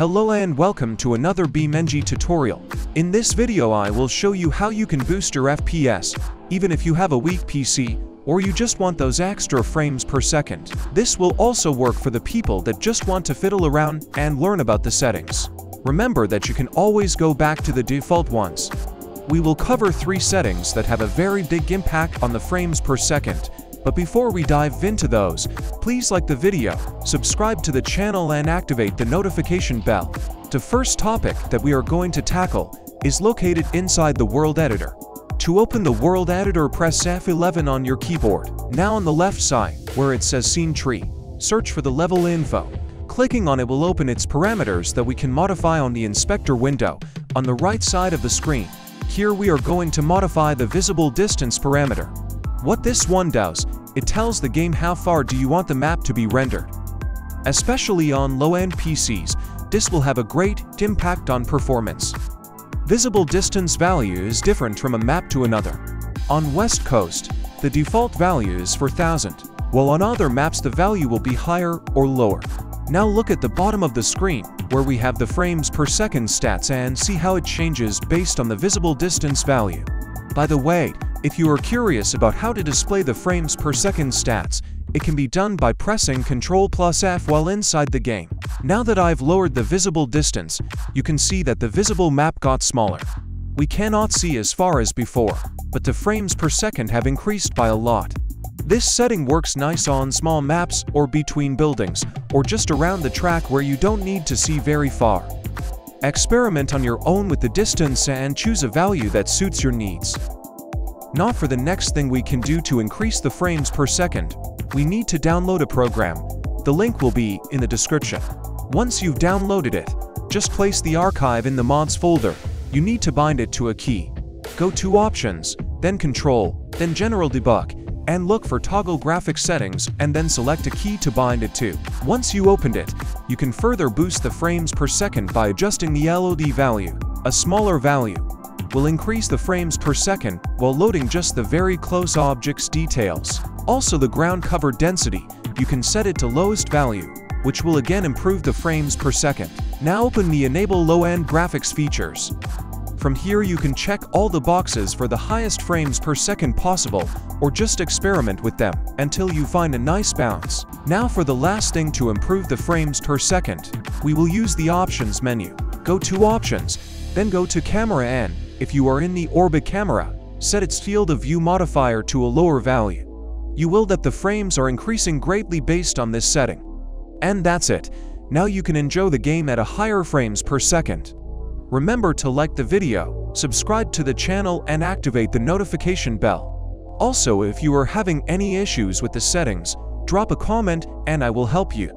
Hello and welcome to another BeamNG tutorial. In this video I will show you how you can boost your FPS, even if you have a weak PC, or you just want those extra frames per second. This will also work for the people that just want to fiddle around and learn about the settings. Remember that you can always go back to the default ones. We will cover three settings that have a very big impact on the frames per second, but before we dive into those, please like the video, subscribe to the channel and activate the notification bell. The first topic that we are going to tackle is located inside the World Editor. To open the World Editor, press F11 on your keyboard. Now on the left side, where it says Scene Tree, search for the level info. Clicking on it will open its parameters that we can modify on the inspector window on the right side of the screen. Here we are going to modify the visible distance parameter. What this one does, it tells the game how far do you want the map to be rendered. Especially on low-end PCs, this will have a great impact on performance. Visible distance value is different from a map to another. On West Coast, the default value is 4000, while on other maps the value will be higher or lower. Now look at the bottom of the screen, where we have the frames per second stats and see how it changes based on the visible distance value. By the way, if you are curious about how to display the frames per second stats, it can be done by pressing Ctrl plus F while inside the game. Now that I've lowered the visible distance, you can see that the visible map got smaller. We cannot see as far as before, but the frames per second have increased by a lot. This setting works nice on small maps or between buildings, or just around the track where you don't need to see very far. Experiment on your own with the distance and choose a value that suits your needs. Not for the next thing we can do to increase the frames per second, we need to download a program. The link will be in the description. Once you've downloaded it, just place the archive in the mods folder. You need to bind it to a key. Go to Options, then Control, then General Debug, and look for Toggle Graphics Settings and then select a key to bind it to. Once you opened it, you can further boost the frames per second by adjusting the LOD value. A smaller value, will increase the frames per second while loading just the very close object's details. Also the ground cover density, you can set it to lowest value, which will again improve the frames per second. Now open the Enable Low-End Graphics features. From here you can check all the boxes for the highest frames per second possible or just experiment with them until you find a nice balance. Now for the last thing to improve the frames per second, we will use the Options menu. Go to Options, then go to Camera and if you are in the orbit camera, set its field of view modifier to a lower value. You will that the frames are increasing greatly based on this setting. And that's it. Now you can enjoy the game at a higher frames per second. Remember to like the video, subscribe to the channel and activate the notification bell. Also if you are having any issues with the settings, drop a comment and I will help you.